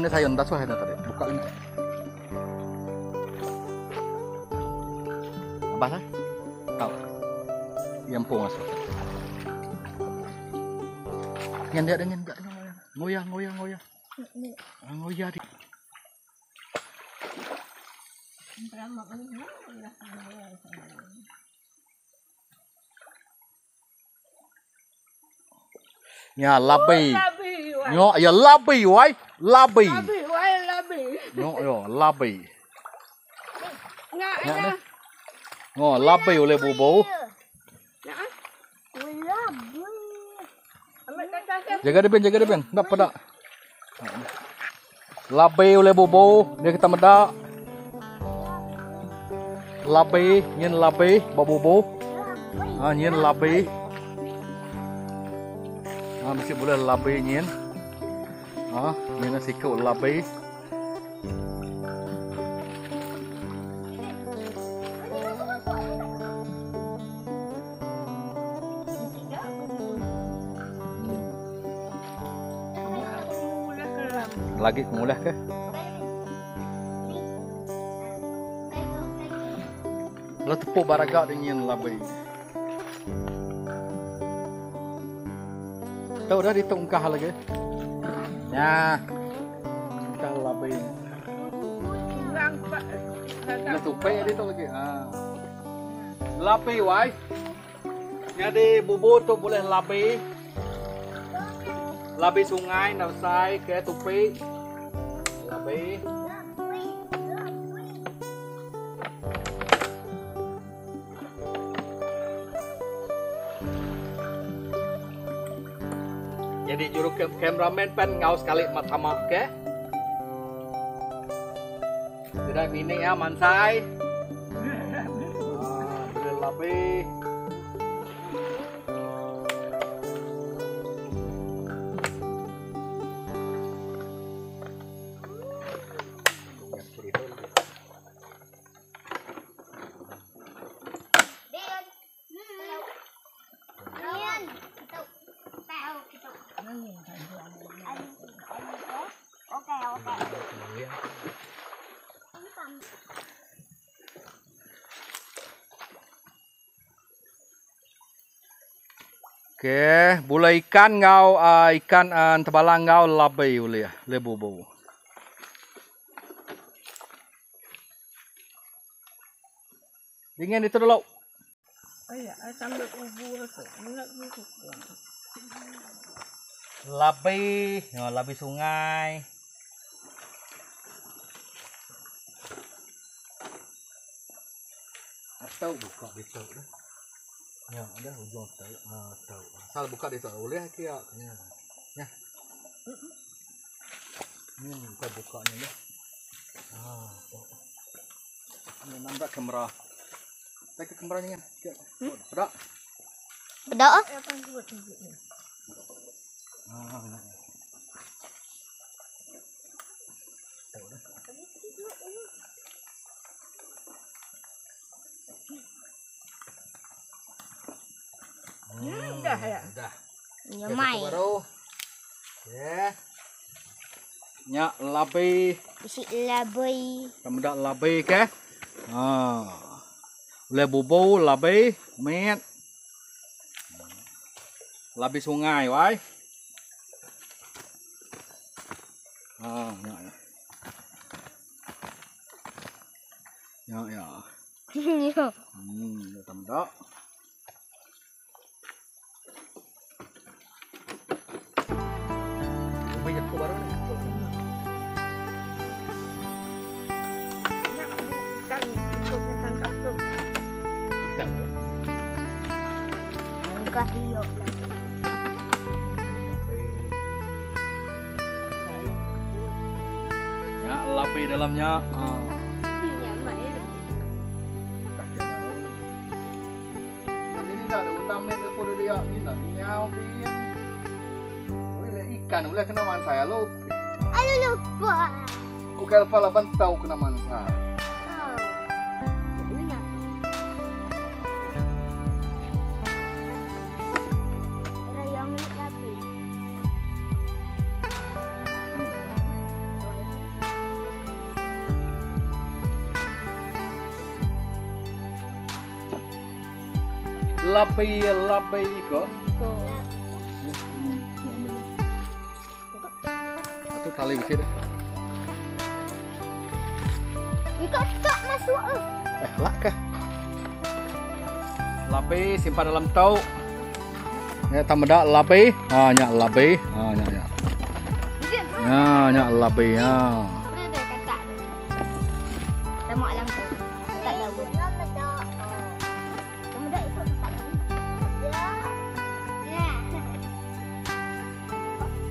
Bubunnya saya entas wah tadi. Buka ini. Apa sih? Tahu. Yang pun masuk. Nyendak dan nyendak. Ngoyah, ngoyah, ngoyah. Ah, Ngoyah di. Ya, labai. Labi. Nyo, ya labai, wai. Labai. Labi, wai, labi. Nyo, yo, labai. Ngak, Ngak ngak. Oh, labai oleh. Labi. Kakak. Jaga ben, jaga ben. Tak pada. Labai oleh bobo, dia kita medak. Labai, nyen labai, bobo. Ah, nyen labai. Ah, mesti boleh labai nyen. Ah, nyen nasi kau labai. Mula kelam. Lagi kemulah ke? Kalau tepuk baragak dengan labai. Tahu dah ditungkah lagi. Ya. Tungkah labai. Kurang, Pak. Nak tupai dia tu lagi. Ha. Labai wai. Jadi bubu tu boleh labai. Labai sungai, nausai, ke tupai. Labai. Jadi juru kam kameraman pen ngau sekali matama ke. Tidak mini ya mansai. Ah, boleh Oke, oke. Oke, ikan ngau ah, ikan uh, tebalang ngau labai ya, lebu bau. Dingin itu dulu. Oh ya, saya sambil ubur tu. Nak busuk. Labai, oh, labai sungai. Atau buka di tu dah. Ya, ada hujung tu. Ah, tahu. Asal buka di tu boleh ke ya? Ya. Ya. Ini kita buka ni ya. Ah, tu. Ini nampak kamera. Tak ke kamera ni kan? Bedak. Bedak ah? Apa Hmm, dah ya. Dah. Nyamai. Okey, satu baru. Ya. Nyak labai, Isi labai. kemudak labai ke? Ha. Boleh bubur labai, met. Labai sungai wai. à nhỏ nhỏ nhỏ nhỏ nhỏ ừ tầm đó. Bây giờ cô bắt đầu Got you. Nyau dia. Boleh ikan, boleh kena man saya lu. Aduh lupa. Kukal pala bantau kena man saya. Lapi, lapi iko. Itu tali di sini. Ikut tak masuk. eh. Lah kah? Lapi simpan dalam tau. Ya, tamada lapi. Ah, nyak lapi. Ah, nyak nyak. Ya, nyak lapi. Ya.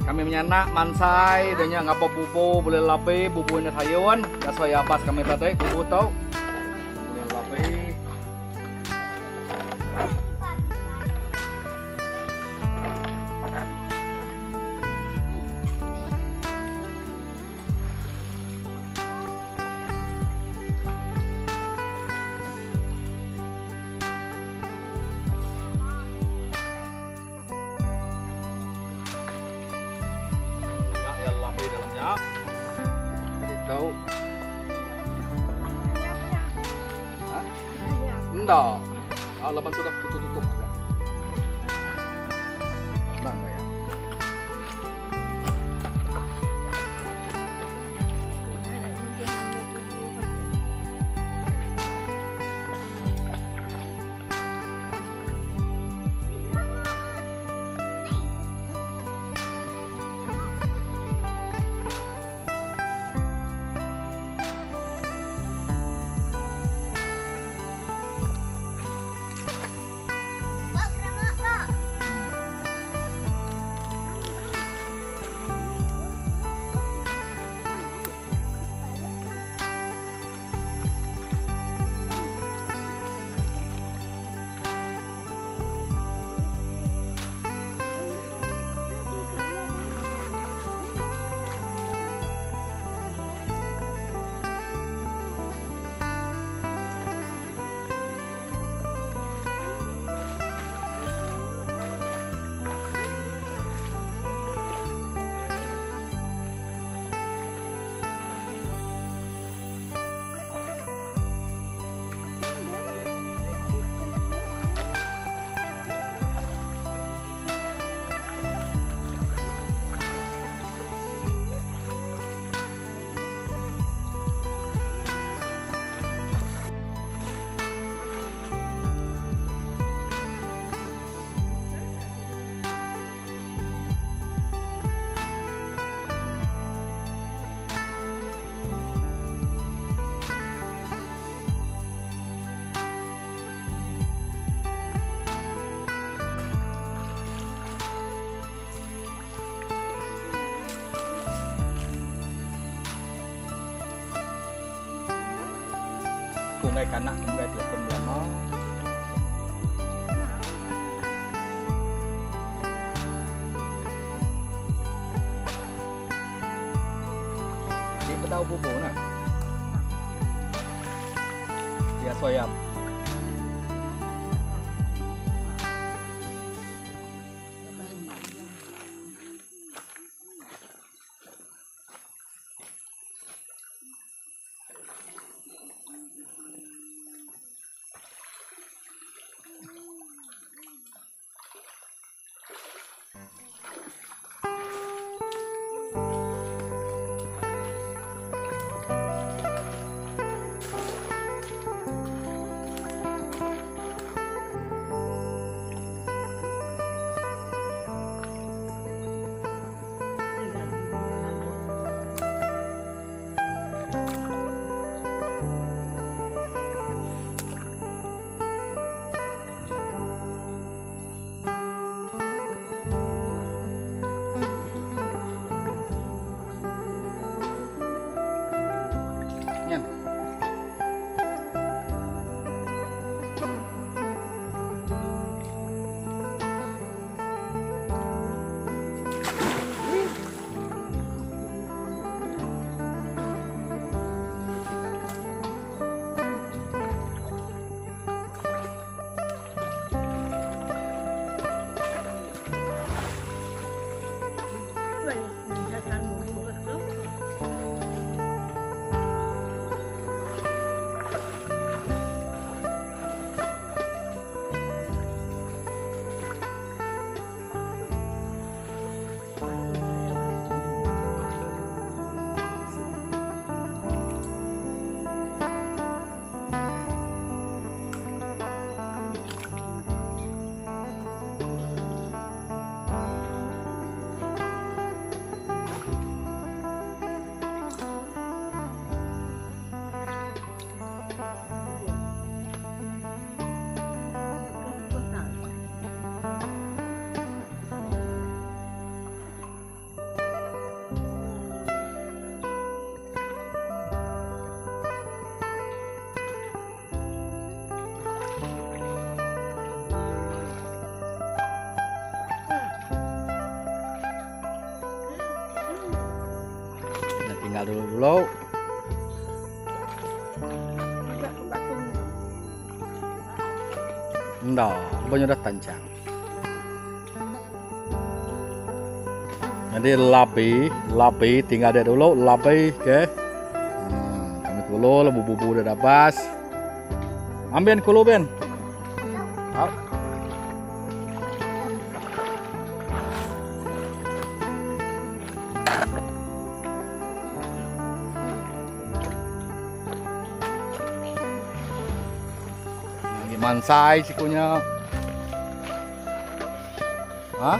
Kami menyanak mansai, danya ngapa bubu boleh lapi, bubu ini sayuan. Ya saya pas kami tadi bubu tau. 的。好，老板坐 ได้กันนะได้เปรียบคนเดียวเนาะเดี๋ยวก็เดาบูบูน่ะเดี๋ยวสวยอ่ะ ke batu. Enggak, banyak udah tancang. Jadi lapi, lapi tinggal ada dulu, lapi, oke. Hmm, kami kulo, lebu bubu udah dapat. Ambil kulo ben. Lagi mansai sikunya. Hah?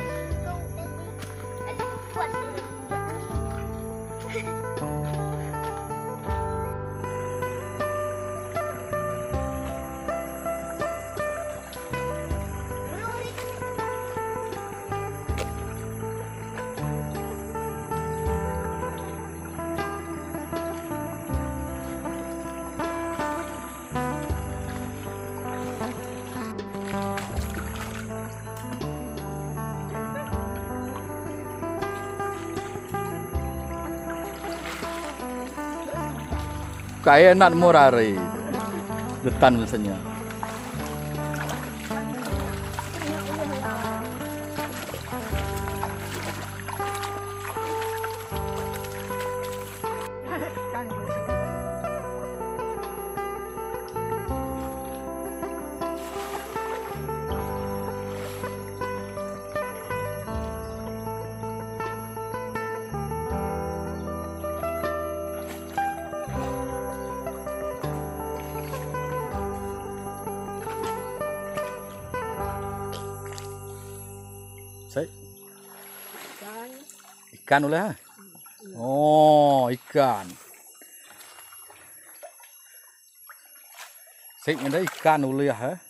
Kayak enak murari. Detan misalnya. Ikan ha? Oh, ikan. Saya ada ikan oleh ha?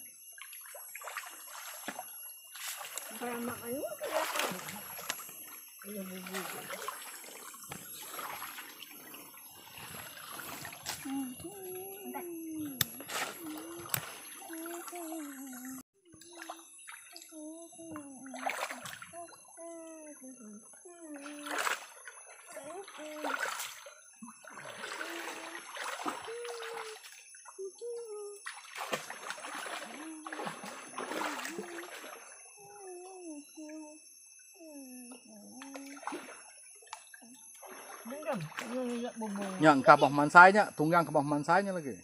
Bubu. Yang kabah mansainya, tunggang kabah mansainya lagi.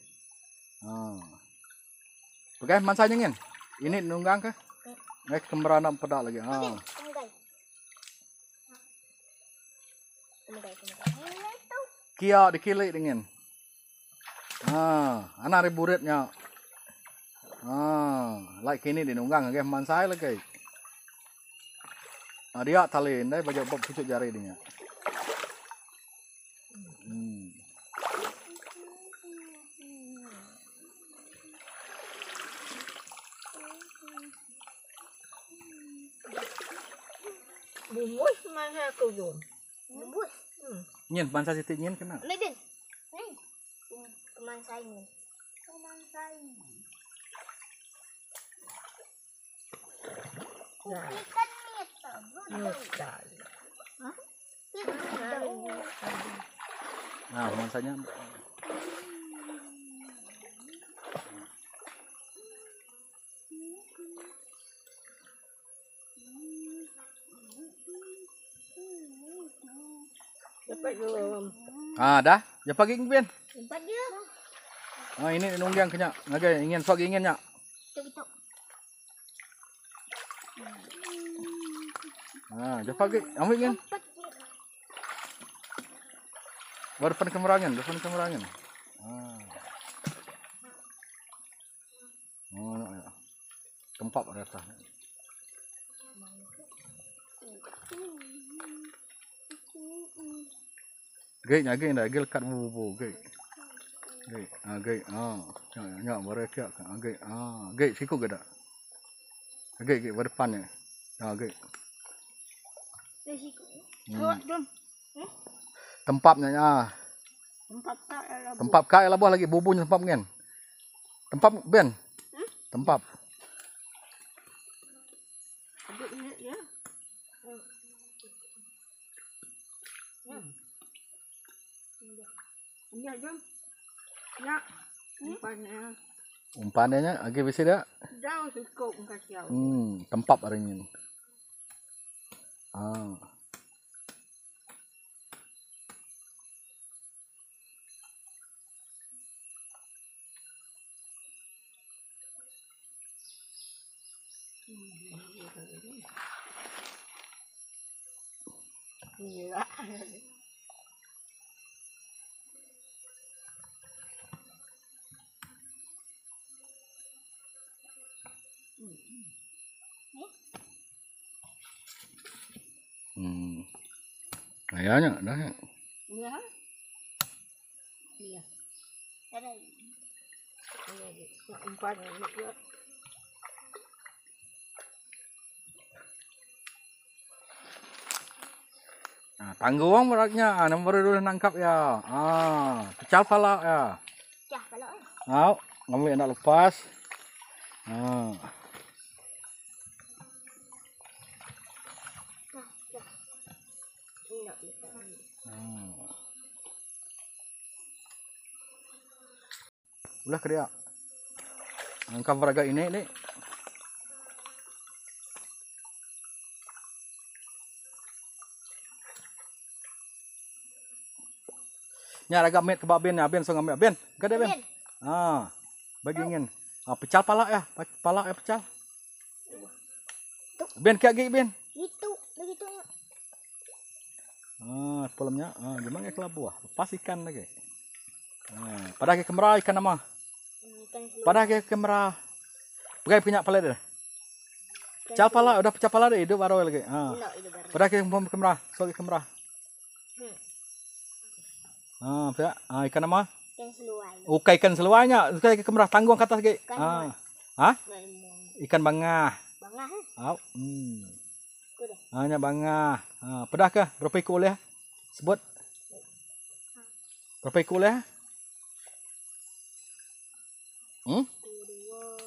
Ah. Oke, mansainya ngin. Ini nunggang ke? Nggak kemeranan pedak lagi. Ah. Ini tuh. Kia dikilik dengan. Ah, anak riburitnya. Ah, like kini di nunggang ke mansai lagi. Ah, dia talin dai bajak bob pucuk jari dia. Bubus. Hmm. Nyin, bangsa sitik nyin kena. Medan. Nih. Teman saya nih. Teman saya. Nah, Ikan nita. Nah, mansanya Ah, dah. Ya pagi ngin. Empat dia. Ah, ini nunggang kenya. Ngagai ingin sok ingin nya. Ah, ya pagi. Ambil ingin. Depan kemerangan, depan kemerangan. Ah. Oh, no, ya. Tempat rata. Gay nya gay dah, gay lekat bubu, gay. Gay. Ah, gay. Ah. Ya, ya, baru kaya. Ah, gay. Ah, gay. Siku tak? Gay, gay. Pada depannya. Ah, gay. Hmm. Tempapnya ya. Tempat. Tempap lagi. Bubunya tempap kan? Tempap, Ben? Tempap. Adik ini ya. Ya, jom. Ya. Umpannya. Umpannya lagi bisa tak? Jauh cukup engkau jauh. Hmm, tempap hari ini. Ah. Iya. Kayaknya dah. ya. Iya. Iya. Ada. Iya. Nak umpannya ini ya. Nah. Ah, Nombor dulu nangkap ya. Ah, pecah pala ya. Cah kalau eh. Mau ngambil nak lepas. Ah. Nak lepas. Hmm. Ulah kerja. Angkat beraga ini ni. Nya agak met ke babin ya, ben so ngambil ben. Kada ben. Ah. Bagi ingin. Ah, pecah pala ya, Pa- pala ya pecah. Ben kak gigi ben. Gitu. Begitu. Ah, polemnya. Ah, gimana ke buah? Lepas ikan lagi. Ah, pada ke kamera ikan nama. Pada ke kamera. Pegai punya pala dia. Pecah pala, udah pecah pala dia hidup baru lagi. Baru. Pada ke kamera, so ke kamera. Ah, pia. Ah, ikan nama. Ikan seluai. Uka ikan ke kamera tanggung ke atas lagi. Ah. Memang. Ikan bangah. Bangah. eh. Au. Hmm. Hanya bangah. Ah, pedah ke? Berapa ekor boleh? Sebut. Berapa ekor boleh? Hmm? Satu, dua,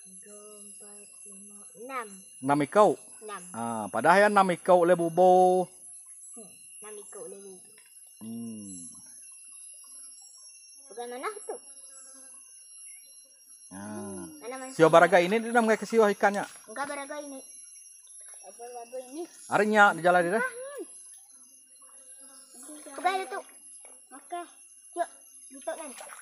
tiga, empat, lima, enam. Enam ekor. Enam. Ah, yang enam ekor boleh bubu. Hmm. Enam ikut dulu. Hmm. Bukan mana tu? Ah. Sio baraga ini dia nak ke sio ikannya. Enggak beraga ini. Apa beraga ini? Arinya di jalan dia. Pegang itu. Okey. Yuk, tutup.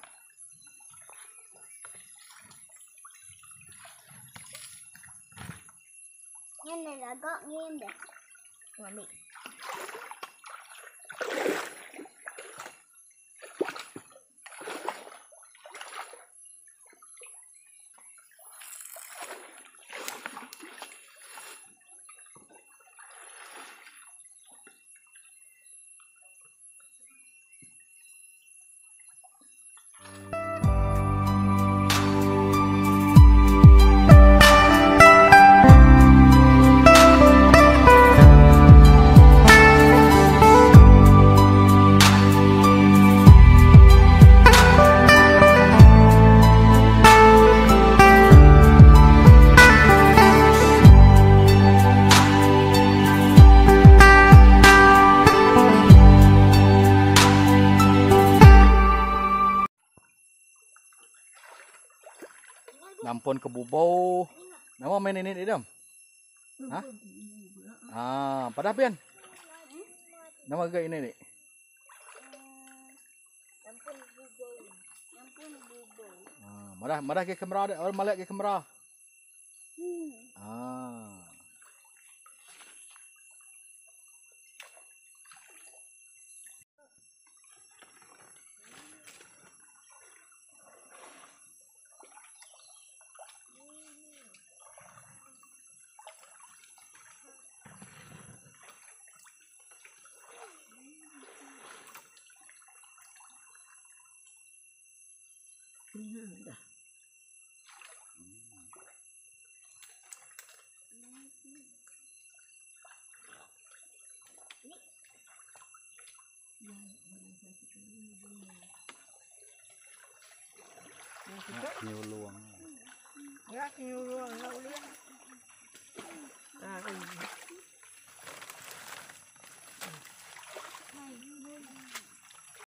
Em này là gọn như em được. Của mình. Ke bubau. Nama main ini dia dam. Hah? Ah, pada pian. Nama gak ini ni. Nampun bubau Nampun dah, ma dah ke kamera. Orang malik ke kamera. Ah. Hmm, dah. Nhiều luồng.